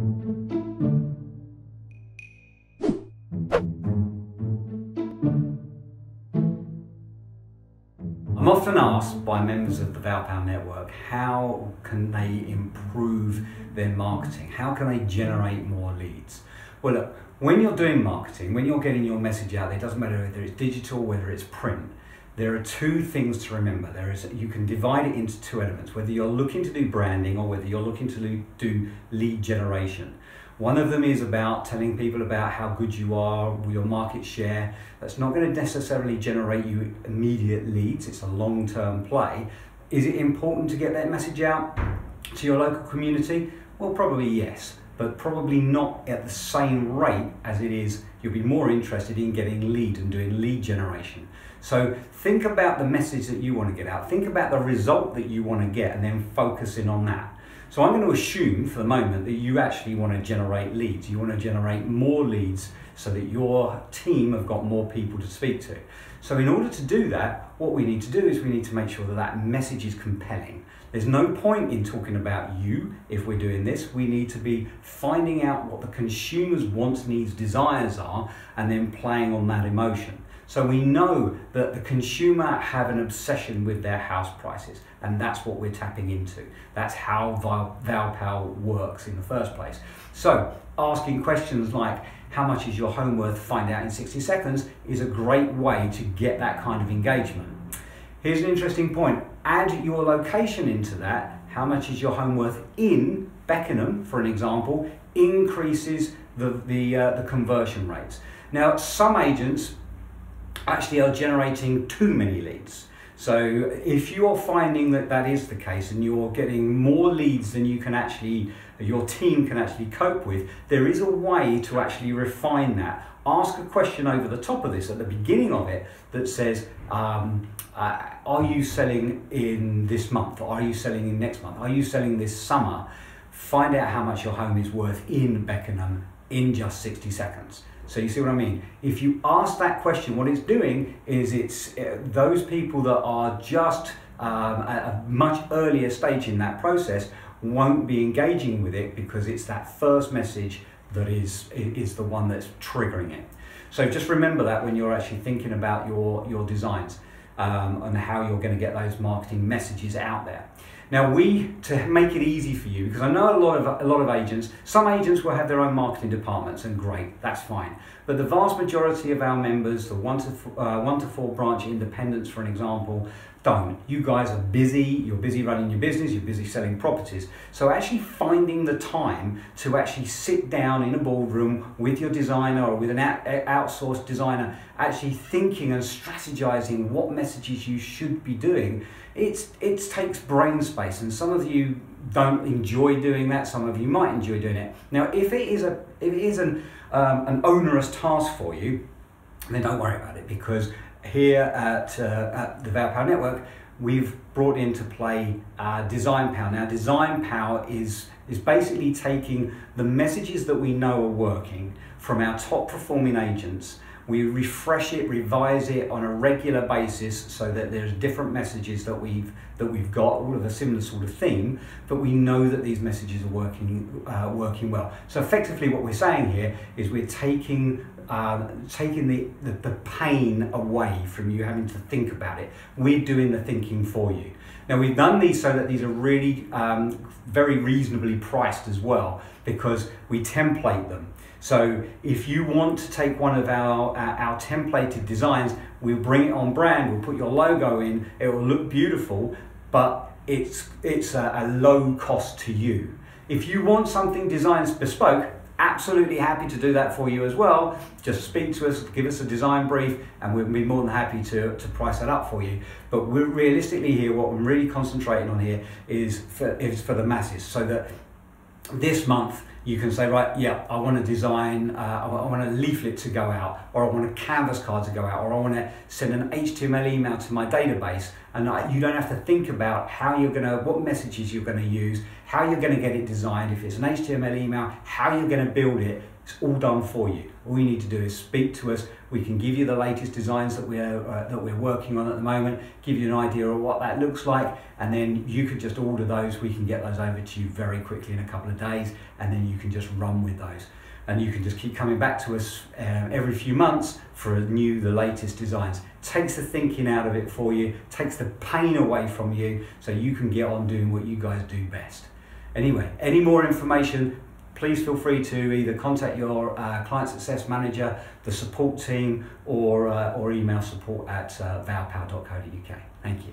I'm often asked by members of the ValPal network how can they improve their marketing? How can they generate more leads? Well, look, when you're doing marketing, when you're getting your message out, it doesn't matter whether it's digital, whether it's print. There are two things to remember. There is you can divide it into two elements, whether you're looking to do branding or whether you're looking to do lead generation. One of them is about telling people about how good you are, your market share. That's not going to necessarily generate you immediate leads. It's a long-term play. Is it important to get that message out to your local community? Well, probably yes but probably not at the same rate as it is, you'll be more interested in getting lead and doing lead generation. So think about the message that you want to get out, think about the result that you want to get and then focus in on that. So I'm going to assume for the moment that you actually want to generate leads. You want to generate more leads so that your team have got more people to speak to. So in order to do that, what we need to do is we need to make sure that that message is compelling. There's no point in talking about you if we're doing this. We need to be finding out what the consumer's wants, needs, desires are, and then playing on that emotion. So we know that the consumer have an obsession with their house prices, and that's what we're tapping into. That's how ValPal works in the first place. So asking questions like, how much is your home worth, find out in 60 seconds, is a great way to get that kind of engagement. Here's an interesting point. Add your location into that. How much is your home worth in Beckenham, for an example, increases the, the, uh, the conversion rates. Now, some agents actually are generating too many leads. So if you're finding that that is the case and you're getting more leads than you can actually, your team can actually cope with, there is a way to actually refine that. Ask a question over the top of this at the beginning of it that says, um, uh, are you selling in this month? Are you selling in next month? Are you selling this summer? Find out how much your home is worth in Beckenham in just 60 seconds. So you see what I mean? If you ask that question, what it's doing is it's uh, those people that are just um, at a much earlier stage in that process won't be engaging with it because it's that first message that is, is the one that's triggering it. So just remember that when you're actually thinking about your, your designs um, and how you're going to get those marketing messages out there. Now we, to make it easy for you, because I know a lot of a lot of agents, some agents will have their own marketing departments and great, that's fine. But the vast majority of our members, the one to, uh, one to four branch independents for an example, don't. You guys are busy, you're busy running your business, you're busy selling properties. So actually finding the time to actually sit down in a boardroom with your designer or with an outsourced designer, actually thinking and strategizing what messages you should be doing, it's, it takes brain space and some of you don't enjoy doing that, some of you might enjoy doing it. Now if it is, a, if it is an, um, an onerous task for you, then don't worry about it because here at, uh, at the ValPal Network, we've brought into play uh, DesignPal. Now, DesignPal is, is basically taking the messages that we know are working from our top performing agents we refresh it, revise it on a regular basis so that there's different messages that we've that we've got, all of a similar sort of theme, but we know that these messages are working uh, working well. So effectively, what we're saying here is we're taking uh, taking the, the, the pain away from you having to think about it. We're doing the thinking for you. Now we've done these so that these are really um, very reasonably priced as well because we template them. So if you want to take one of our, uh, our templated designs, we'll bring it on brand, we'll put your logo in, it will look beautiful, but it's, it's a, a low cost to you. If you want something designed bespoke, absolutely happy to do that for you as well. Just speak to us, give us a design brief, and we'll be more than happy to, to price that up for you. But we're realistically here, what I'm really concentrating on here is for, is for the masses, so that this month you can say, right, yeah, I want to design, uh, I want a leaflet to go out, or I want a canvas card to go out, or I want to send an HTML email to my database. And I, you don't have to think about how you're going to, what messages you're going to use, how you're going to get it designed, if it's an HTML email, how you're going to build it, all done for you. All you need to do is speak to us. We can give you the latest designs that we're uh, that we're working on at the moment. Give you an idea of what that looks like, and then you could just order those. We can get those over to you very quickly in a couple of days, and then you can just run with those. And you can just keep coming back to us um, every few months for a new, the latest designs. Takes the thinking out of it for you, takes the pain away from you, so you can get on doing what you guys do best. Anyway, any more information, please feel free to either contact your uh, client success manager, the support team, or, uh, or email support at uh, valpal.co.uk. Thank you.